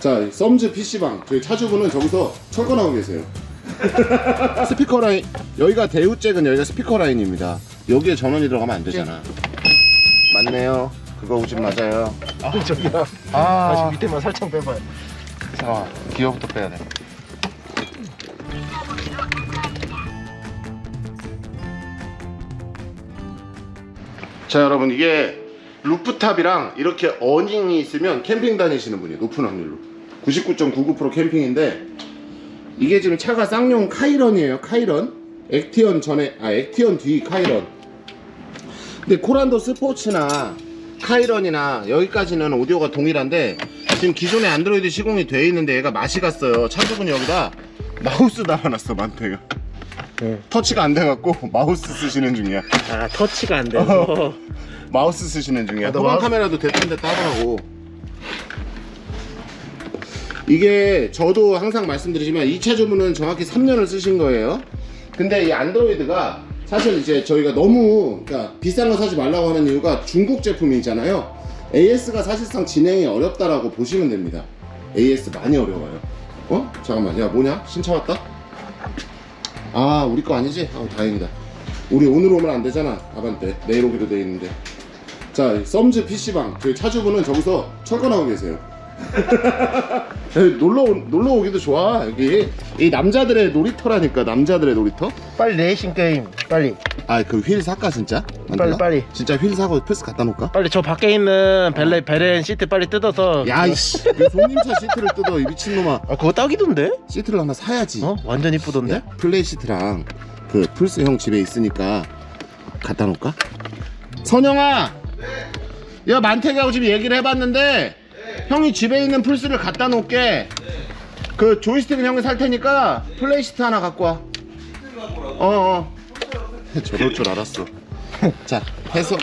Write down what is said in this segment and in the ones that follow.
자, 썸즈 PC방. 저희 차주분은 저기서 철거나고 계세요. 스피커 라인. 여기가 대우잭은 여기가 스피커 라인입니다. 여기에 전원이 들어가면 안 되잖아. 맞네요. 그거 오집 맞아요. 아 저기요 아, 다시 밑에만 살짝 빼봐요 잠깐만. 기어부터 빼야 돼. 자, 여러분 이게 rooftop이랑 이렇게 awning이 있으면 캠핑 다니시는 분이 높은 확률로 99.99% 캠핑인데 이게 지금 차가 쌍용 카이런이에요. 카이런. 액티언 전에 아 액티언 뒤 카이런. 근데 코란도 스포츠나 카이런이나 여기까지는 오디오가 동일한데 지금 기존에 안드로이드 시공이 돼 있는데 얘가 맛이 갔어요. 차주분이 여기다 마우스 달아놨어 만태가. 네. 터치가 안 돼갖고 마우스 쓰시는 중이야. 아 터치가 안 돼서 마우스 쓰시는 중이야. 아, 너 후방 마우스- 카메라도 됐던 데 따더라고. 이게 저도 항상 말씀드리지만 2차 주문은 정확히 3년을 쓰신 거예요. 근데 이 안드로이드가 사실 이제 저희가 너무 그러니까 비싼 거 사지 말라고 하는 이유가 중국 제품이잖아요. AS가 사실상 진행이 어렵다라고 보시면 됩니다. AS 많이 어려워요. 어? 잠깐만, 야 뭐냐? 신차 왔다? 아, 우리 거 아니지? 아, 다행이다. 우리 오늘 오면 안 되잖아. 아반떼. 내일 오기로 돼 있는데. 자, 썸즈 PC방. 저희 차주분은 저기서 철권하고 계세요. 여기 놀러, 오- 놀러 오기도 좋아, 여기. 이 남자들의 놀이터라니까, 남자들의 놀이터? 빨리 레이싱 게임 빨리 아, 그 휠 사까, 진짜? 빨리? 빨리 진짜 휠 사고 플스 갖다 놓을까? 빨리 저 밖에 있는 벨레 베렌 시트 빨리 뜯어서 야, 이씨. 왜 손님차 시트를 뜯어, 이 미친놈아. 아 그거 딱이던데? 시트를 하나 사야지. 어? 완전 이쁘던데? 야, 플레이 시트랑 그 플스 형 집에 있으니까 갖다 놓을까? 선영아! 야 만태가하고 지금 얘기를 해봤는데 형이 집에 있는 플스를 갖다 놓을게. 그 조이스틱은 형이 살 테니까 플레이 시트 하나 갖고 와. 어어. 저럴 줄 알았어. 자 해서.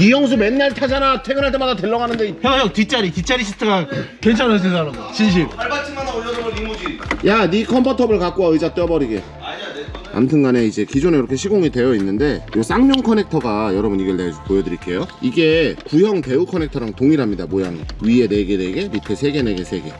이 형수 맨날 타잖아. 퇴근할 때마다 데리러 가는데 형형 뒷자리. 뒷자리 시트가 괜찮아서 사는 거 진심. 발받침 하나 올려놓으면 리무진. 야, 네 컨버터블 갖고 와 의자 떼어버리게. 아무튼간에 이제 기존에 이렇게 시공이 되어 있는데 이 쌍용 커넥터가 여러분 이걸 내가 보여드릴게요. 이게 구형 대우 커넥터랑 동일합니다 모양이 위에 4개 4개 밑에 3개 4개 3개.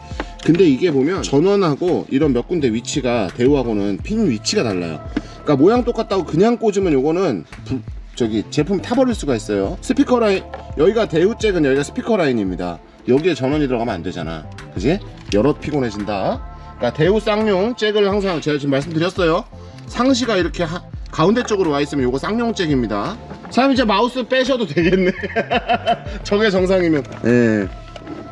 근데 이게 보면 전원하고 이런 몇 군데 위치가 대우하고는 핀 위치가 달라요. 그러니까 모양 똑같다고 그냥 꽂으면 요거는 부- 저기 제품 타버릴 수가 있어요. 스피커 라인 여기가 대우 잭은 여기가 스피커 라인입니다. 여기에 전원이 들어가면 안 되잖아. 그지? 여럿 피곤해진다. 그러니까 대우 쌍용 잭을 항상 제가 지금 말씀드렸어요. 상시가 이렇게 하- 가운데 쪽으로 와 있으면 요거 쌍용 잭입니다. 사장님 이제 마우스 빼셔도 되겠네. 저게 정상이면. 예.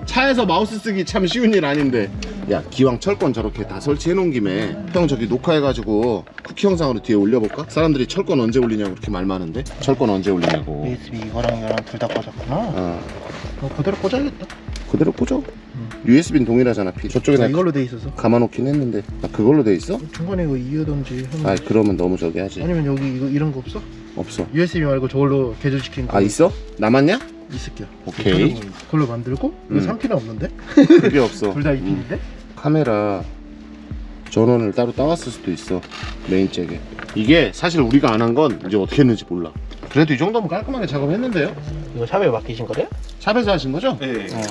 차에서 마우스 쓰기 참 쉬운 일 아닌데 야 기왕 철권 저렇게 다 설치해 놓은 김에 형 저기 녹화해가지고 쿠키 영상으로 뒤에 올려볼까? 사람들이 철권 언제 올리냐고 그렇게 말 많은데 철권 언제 올리냐고 USB 이거랑 이거랑 둘 다 꽂았구나 어 어, 그대로 꽂아야겠다 그대로 꽂아 USB는 동일하잖아 피 저쪽에 나나 이걸로 돼 있어서 감아놓긴 했는데 아 그걸로 돼 있어? 중간에 이거 이어던지 하면 아 그러면 너무 저기 하지 아니면 여기 이거 이런 거 없어? 없어 USB 말고 저걸로 개조시킨 거 아 있어? 남았냐? 있을게요 오케이 그걸로 만들고 음. 이거 3피는 없는데? 그게 없어 둘다 음. 2피인데? 카메라 전원을 따로 따왔을 수도 있어 메인 잭에 이게 사실 우리가 안 한 건 이제 어떻게 했는지 몰라 그래도 이 정도면 깔끔하게 작업했는데요 이거 샵에 맡기신 거래요? 샵에서 하신 거죠? 네. 어.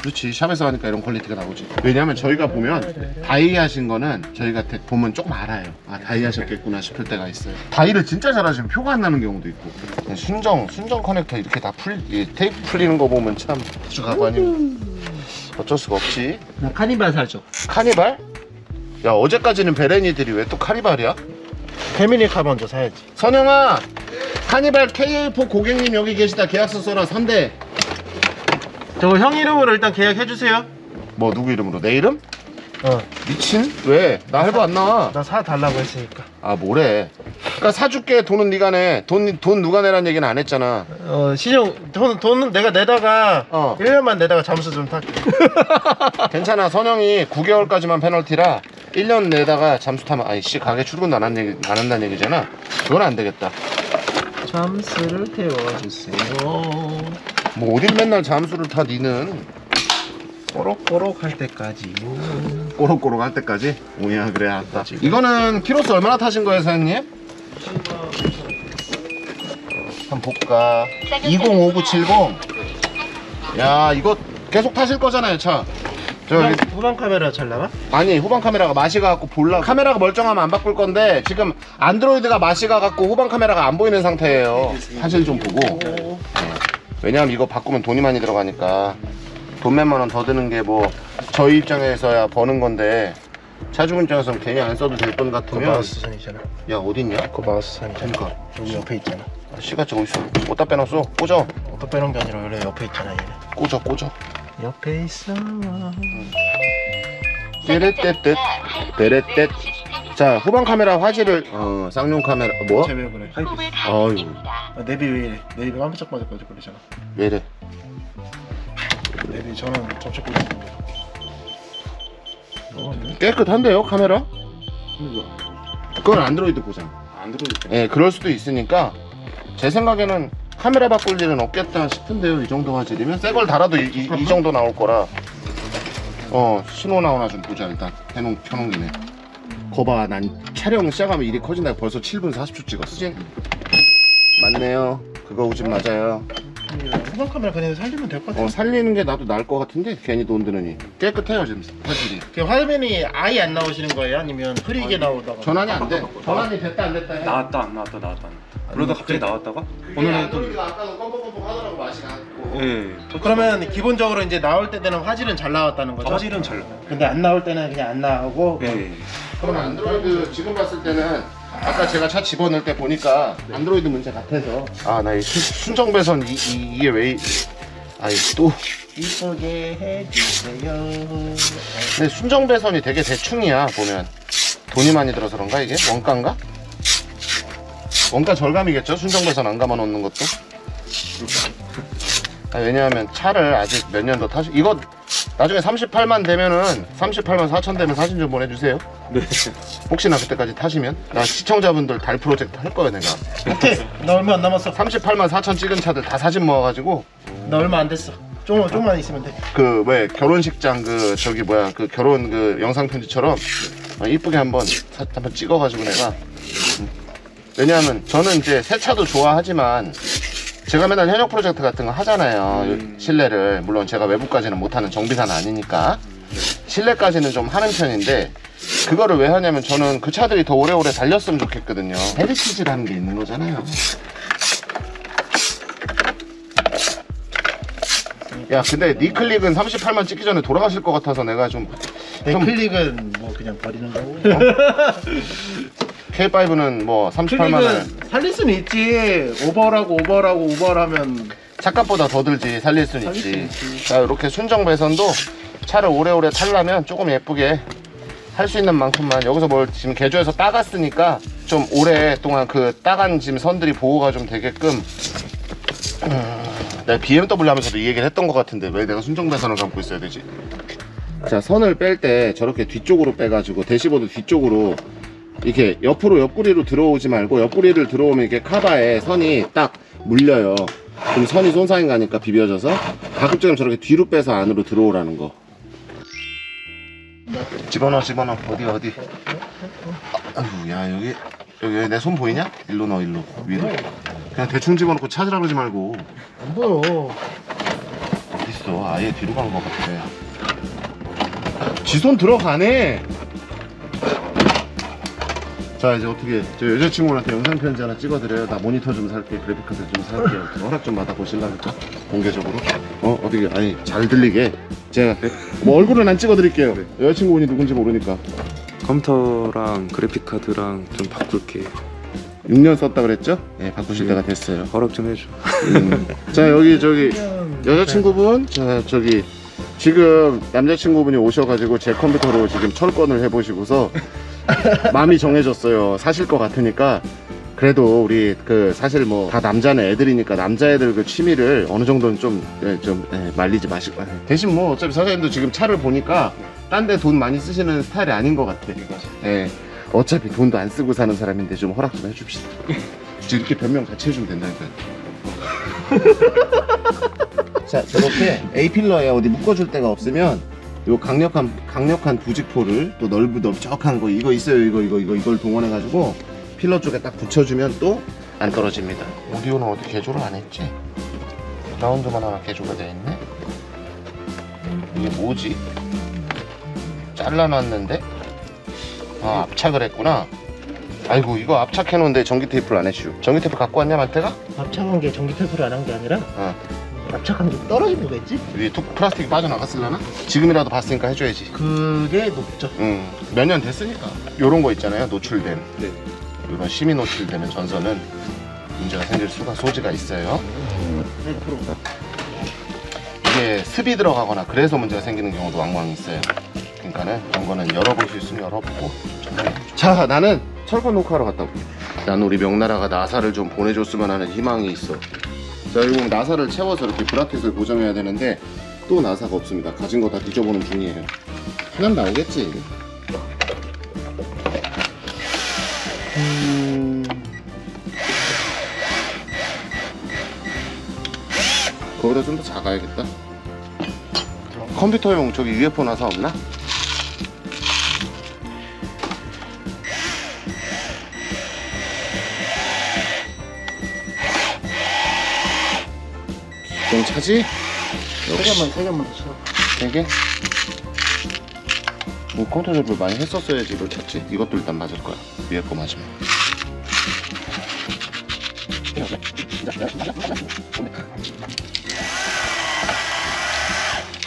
그렇지. 샵에서 하니까 이런 quality가 나오지. 왜냐면 저희가 보면 DIY 하신 거는 저희가 대- 보면 조금 알아요. 아 DIY 하셨겠구나 싶을 때가 있어요. DIY를 진짜 잘하시면 표가 안 나는 경우도 있고. 순정 순정 커넥터 이렇게 다 풀, 이 테이프 풀리는 거 보면 참 아주 가관이 어쩔 수가 없지. 나 카니발 살죠. 카니발? 야 어제까지는 베레니들이 왜 또 카니발이야? 페미니카 먼저 사야지. 선영아 카니발 KA4 고객님 여기 계시다. 계약서 써라 3대. 저거 형 이름으로 일단 계약해주세요. 뭐 누구 이름으로? 내 이름? 어나 미친? 왜? 나 할부 안 나와. 사달라고 했으니까. 아 뭐래? 그니까 사줄게 돈은 네가 내돈 돈 누가 내란 얘기는 안 했잖아. 어 시중 돈, 돈은 내가 내다가 어. 1년만 내다가 잠수 좀 탈게. 괜찮아. 선영이 9개월까지만 페널티라 1년 내다가 잠수 타면 아이씨 가게 출근도 안, 한 얘기, 안 한다는 얘기잖아. 그건 안 되겠다 잠수를 태워주세요. 뭐 어딜 맨날 잠수를 타 니는? 꼬록꼬록 할 때까지. 꼬록꼬록 할 때까지? 오야 그래 알았다. 이거는 키로수 얼마나 타신 거예요 사장님? 한번 볼까? 205970 야 이거 계속 타실 거잖아요 차. 저 후방, 후방 카메라 잘 나가? 아니 후방 카메라가 맛이 가 갖고 몰라 카메라가 멀쩡하면 안 바꿀 건데 지금 안드로이드가 맛이 가 갖고 후방 카메라가 안 보이는 상태예요. 사실 좀 보고. 네. 왜냐면 이거 바꾸면 돈이 많이 들어가니까. 돈 몇만 원 더 드는 게 뭐 저희 입장에서야 버는 건데 차주분 입장에서는 괜히 안 써도 될 돈 같으면 마우스 선이잖아. 야 어딨냐? 그거 마우스 선이잖아. 그러니까. 여기 옆에 있잖아. 씨같이 어딨어. 어디다 빼놨어? 꽂아. 어디다 빼놓은 게 아니라 원래 옆에 있잖아 얘네. 꽂아 꽂아 옆에 있어. 떼레떼떼 떼레떼. 자 후방 카메라 화질을 어 쌍용 카메라 뭐? 쟤왜 그래 하이브 어휴 아, 내비 왜 이래? 내비 깜짝깜짝 거리잖아 왜래? 내비 전원 접촉 고리 어, 네. 깨끗한데요 카메라? 그건 안드로이드 보장 안드로이드. 예 그럴 수도 있으니까 제 생각에는 카메라 바꿀 일은 없겠다 싶은데요. 이 정도 화질이면 새 걸 달아도 이, 이- 이 정도 나올 거라. 어 신호 나오나 좀 보자 일단. 해놓은 켜놓은 김에. 거봐 난 촬영 시작하면 일이 커진다. 벌써 7분 40초 찍었어 그치? 맞네요. 그거 우진 맞아요. 후방 카메라 그냥 살리면 될 것 같아 어 살리는 게 나도 나을 것 같은데 괜히 돈 드느니. 깨끗해요 지금 화질이. 그 화면이 아예 안 나오시는 거예요? 아니면 흐리게 나오다가? 전환이 안돼. 전환이 됐다 안 됐다 해? 나왔다 안 나왔다 나왔다. 그러다 갑자기 나왔다가 오늘은 또 아까는 껌뻑껌뻑 하더라고 맛이 나고 예. 그러면 기본적으로 이제 나올 때 되는 화질은 잘 나왔다는 거죠? 화질은 잘 나와요. 근데 안 나올 때는 그냥 안 나오고 예. 그럼 안드로이드 지금 봤을 때는 아까 제가 차 집어넣을 때 보니까 안드로이드 문제 같아서 아 나 이 순정 배선 이, 이, 이게 왜 이- 아이 또 이쁘게 해주세요 근데 순정 배선이 되게 대충이야 보면 돈이 많이 들어서 그런가 이게 원가인가? 원가 절감이겠죠? 순정 배선 안 감아 놓는 것도? 아, 왜냐하면 차를 아직 몇 년 더 타시 이거 나중에 38만 되면은 38만 4천 되면 사진 좀 보내주세요. 네. 혹시나 그때까지 타시면. 나 시청자분들 달 프로젝트 할 거야 내가. 오케이. 나 얼마 안 남았어. 38만 4천 찍은 차들 다 사진 모아가지고. 나 얼마 안 됐어. 조금만 조금만 있으면 돼. 그 왜 결혼식장 그 저기 뭐야 그 결혼 그 영상 편지처럼 어, 이쁘게 한번 사- 한번 찍어가지고 내가. 음. 왜냐하면 저는 이제 새 차도 좋아하지만 제가 맨날 현역 프로젝트 같은 거 하잖아요. 음. 실내를. 물론 제가 외부까지는 못하는 정비사는 아니니까. 실내까지는 좀 하는 편인데 그거를 왜 하냐면 저는 그 차들이 더 오래오래 달렸으면 좋겠거든요. heritage라는 게 있는 거잖아요. 야 근데 니 클릭은 38만 찍기 전에 돌아가실 것 같아서 내가 좀 내 좀- 클릭은 뭐 그냥 버리는 거고 K5는 뭐 38만 원 살릴 수는 있지 오버라고 오버라고 오버라면 차값보다 더 들지 살릴 순 살릴 있지 수 있지. 자 이렇게 순정 배선도 차를 오래오래 타려면 조금 예쁘게 할 수 있는 만큼만 여기서 뭘 지금 개조해서 따갔으니까 좀 오랫동안 그 따간 지금 선들이 보호가 좀 되게끔 음, 내가 BMW 하면서도 이 얘기를 했던 것 같은데 왜 내가 순정 배선을 감고 있어야 되지? 자 선을 뺄 때 저렇게 뒤쪽으로 빼가지고 대시보드 뒤쪽으로 이렇게 옆으로 옆구리로 들어오지 말고 옆구리를 들어오면 이게 카바에 선이 딱 물려요. 그럼 선이 손상이 가니까 비벼져서 가급적이면 저렇게 뒤로 빼서 안으로 들어오라는 거. 집어넣어 집어넣어 어디 어디. 아유 야 여기 여기 내손 보이냐? 일로 넣어 일로 위로. 그냥 대충 집어넣고 찾으라 그러지 말고 안 보여 어딨어 아예 뒤로 간것 같아. 지손 들어가네. 자 이제 어떻게 저 여자친구한테 영상 편지 하나 찍어드려요. 나 모니터 좀 살게 그래픽카드 좀 살게요. 허락 좀 받아 보실랍니까? 공개적으로? 어 어떻게 아니 잘 들리게 제가 뭐 얼굴은 안 찍어드릴게요. 여자친구분이 누군지 모르니까 컴퓨터랑 그래픽 카드랑 좀 바꿀게. 6년 썼다 그랬죠? 예 바꾸실 때가 됐어요. 허락 좀 해줘. 음. 자 여기 저기 여자친구분 자 저기 지금 남자친구분이 오셔가지고 제 컴퓨터로 지금 철권을 해보시고서 마음이 정해졌어요. 사실 것 같으니까. 그래도 우리 그 사실 뭐 다 남자는 애들이니까 남자애들 그 취미를 어느 정도는 좀, 예, 좀 예, 말리지 마시고. 예. 대신 뭐 어차피 사장님도 지금 차를 보니까 딴 데 돈 많이 쓰시는 스타일이 아닌 것 같아. 예. 어차피 돈도 안 쓰고 사는 사람인데 좀 허락 좀 해줍시다. 지금 이렇게 변명 같이 해주면 된다니까요. 자 저렇게 A 필러에 어디 묶어줄 데가 없으면 요 강력한 강력한 부직포를 또 넓은 넓적한 거 이거 있어요 이거 이거 이거 이걸 동원해 가지고 필러 쪽에 딱 붙여주면 또 안 떨어집니다 오디오는 어디 개조를 안 했지 라운드만 하나 개조가 되어 있네 이게 뭐지? 잘라놨는데? 아 압착을 했구나 아이고 이거 압착해 놓은데 전기 테이프를 안 해주 전기 테이프 갖고 왔냐 만태가? 압착한 게 전기 테이프를 안 한 게 아니라 어 압착한 게 떨어진 거겠지? 위에 툭 플라스틱이 빠져나갔을라나? 지금이라도 봤으니까 해줘야지 그게 높죠. 응, 몇 년 됐으니까. 요런 거 있잖아요, 노출된. 네. 요런 심이 노출되는 전선은 문제가 생길 수가 소지가 있어요. 이게 습이 들어가거나 그래서 문제가 생기는 경우도 왕왕 있어요. 그러니까는 그런 거는 열어볼 수 있으면 열어보고. 자, 나는 철권 녹화하러 갔다 올게. 난 우리 명나라가 나사를 좀 보내줬으면 하는 희망이 있어. 자, 보면 나사를 채워서 이렇게 브라켓을 고정해야 되는데 또 나사가 없습니다. 가진 거 다 뒤져보는 중이에요. 하나 나오겠지. 음... 그거보다 좀 더 작아야겠다. 컴퓨터용 저기 UFO 나사 없나? 좀 차지? 세 개만 세 개만 더 쳐. 세 개? 뭐 컴퓨터 접을 많이 했었어야지 이걸 찾지. 이것도 일단 맞을 거야. 위에 거 맞으면.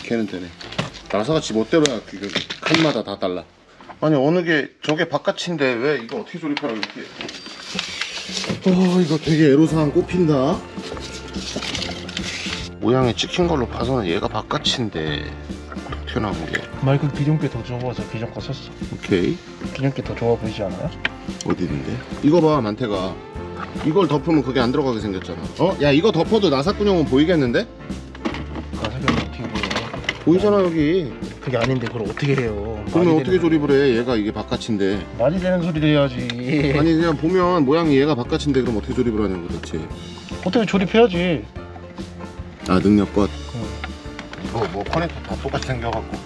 걔는 되네. 나사가 지 멋대로야 그 칸마다 다 달라. 아니 어느 게 저게 바깥인데 왜 이거 어떻게 조립하라고 이렇게. 어 이거 되게 애로사항 꼽힌다 모양이 찍힌 걸로 봐서는 얘가 바깥인데 튀어나온 게 마이크 게더 좋아서 기존 거 썼어. 오케이 게더 좋아 보이지 않아요? 어디 있는데? 이거 봐 만태가 이걸 덮으면 그게 안 들어가게 생겼잖아 어? 야 이거 덮어도 나사꾼형은 보이겠는데? 가사견이 어떻게 보여? 보이잖아 여기 그게 아닌데 그걸 어떻게 해요? 그러면 어떻게 조립을 해 얘가 이게 바깥인데 말이 되는 소리를 해야지. 아니 그냥 보면 모양이 얘가 바깥인데 그럼 어떻게 조립을 하냐고 도대체 어떻게 조립해야지. 아 능력껏. 응. 이거 뭐 커넥터 다 똑같이 생겨갖고.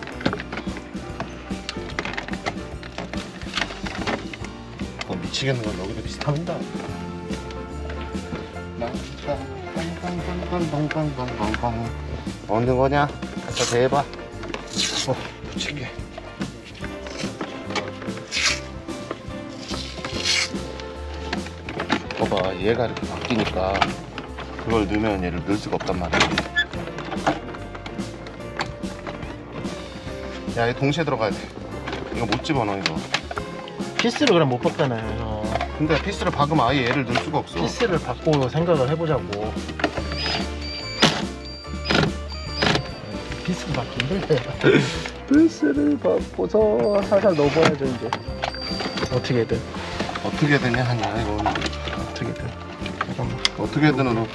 그거 미치겠는 건 여기도 비슷합니다. 빵빵빵빵빵빵빵빵빵 어느 거냐? 갖다 대봐. 어 붙일게 봐봐 얘가 이렇게 바뀌니까 그걸 넣으면 얘를 넣을 수가 없단 말이야 야, 얘 동시에 들어가야 돼. 이거 못 집어넣어, 이거. 피스를 그럼 못 봤잖아요. 근데 피스를 박으면 아예 얘를 넣을 수가 없어. 피스를 박고 생각을 해보자고. 피스를 박기 힘들대. 피스를 박고서 살살 넣어봐야죠 이제. 어떻게든 어떻게 되냐, 하냐, 이건. 어떻게든. 어떻게든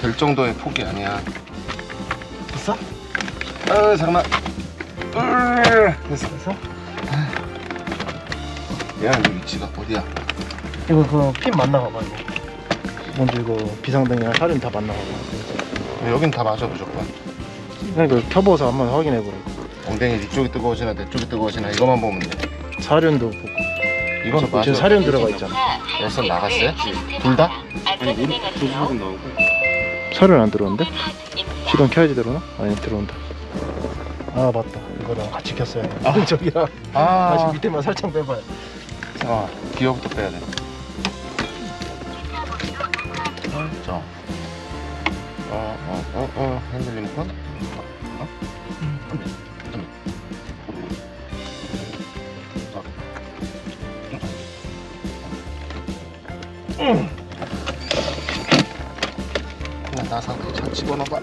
될 정도의 폭이 아니야. 됐어? 아, 잠깐만. 으, 됐어. 됐어? 야, 이 위치가 어디야? 이거 그핀 맞나가봐 이거. 먼저 이거 비상등이랑 사륜 다 맞나가봐. 여긴 다 맞아, 무조건. 그냥 이거 켜봐서 한번 확인해보라. 엉덩이 이쪽이 뜨거워지나 내 쪽이 뜨거워지나 이것만 보면 돼. 사륜도 보고. 이거는 맞아. 지금 사륜 들어가 있잖아. 열선 나갔어요? 둘 다? 아니 우리 조수석은 나오고 사륜 안 들어오는데? 시동 켜야지 들어오나? 아니 들어온다. 아 맞다. 이거랑 같이 켰어야 해. 아 저기랑 다시 아, 밑에만 살짝 빼봐요. 아, 기어부터 빼야 돼. 저. 어, 어, 어, 어, 핸들 리모 집어넣어봐.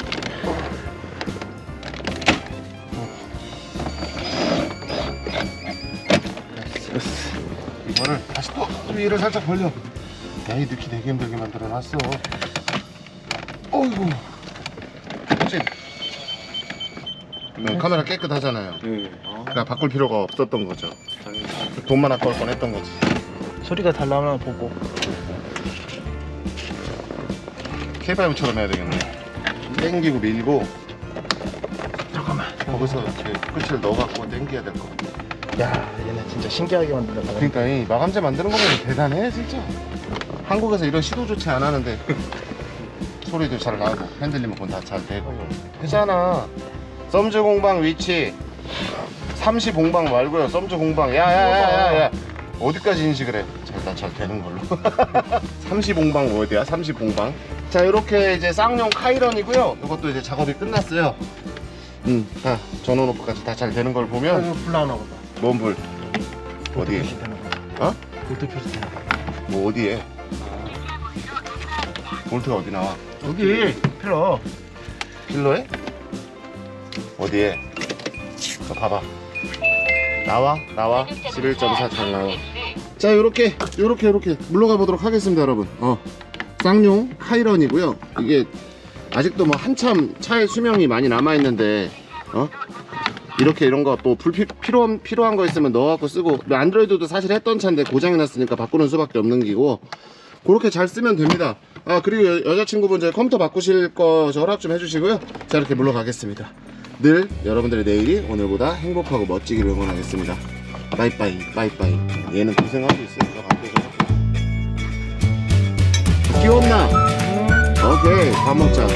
이거를 다시 또 위를 살짝 벌려. 에이 넣기 되게 힘들게 만들어놨어. 어이구. 그치? 네, 카메라 깨끗하잖아요. 네 아, 그러니까 바꿀 필요가 없었던 거죠. 당연히 돈만 아까울 뻔했던 거지. 소리가 달라면 보고. K5처럼 해야 되겠네. 땡기고 밀고 잠깐만. 거기서 이렇게 끝을 넣어갖고 땡겨야 될 거. 야 얘네 진짜 신기하게 만든다. 그러니까 이 마감재 만드는 거 보면 대단해 진짜. 한국에서 이런 시도조차 안 하는데 소리도 잘 나고 핸들 리모컨 다잘 되고 하잖아. 썸즈 공방 위치 30 공방 말고요 썸즈 공방 야야야야야 어디까지 인식을 해? 잘, 잘 되는 걸로 30 공방 어디야? 30 공방 자 이렇게 이제 쌍용 카이런이고요 이것도 이제 작업이 끝났어요 음 다 전원 오프까지 다 잘 되는 걸 보면 이거 불 나오나 보다. 뭔 불 어디? 볼트 표시 되는 거. 어? 볼트 표시 되는 거. 뭐 어디에? 볼트가 어디 나와? 여기 pillar. pillar에? 어디에? 저 봐봐. 나와, 나와. 11.4 잘 나와. 자, 요렇게, 요렇게, 요렇게 물러가 보도록 하겠습니다, 여러분. 어. 쌍용 카이런이고요. 이게 아직도 뭐 한참 차의 수명이 많이 남아 있는데, 어? 이렇게 이런 거또 필요한, 필요한 거 있으면 넣어갖고 쓰고, 뭐 안드로이드도 사실 했던 차인데 고장이 났으니까 바꾸는 수밖에 없는 기고, 그렇게 잘 쓰면 됩니다. 아 그리고 여, 여자친구분 저희 컴퓨터 바꾸실 거저 허락 좀 해주시고요. 자 이렇게 물러가겠습니다. 늘 여러분들의 내일이 오늘보다 행복하고 멋지기를 응원하겠습니다. 빠이빠이 빠이빠이. 얘는 고생하고 있으니까 바꾸고. 귀엽나? 오케이 밥 먹자.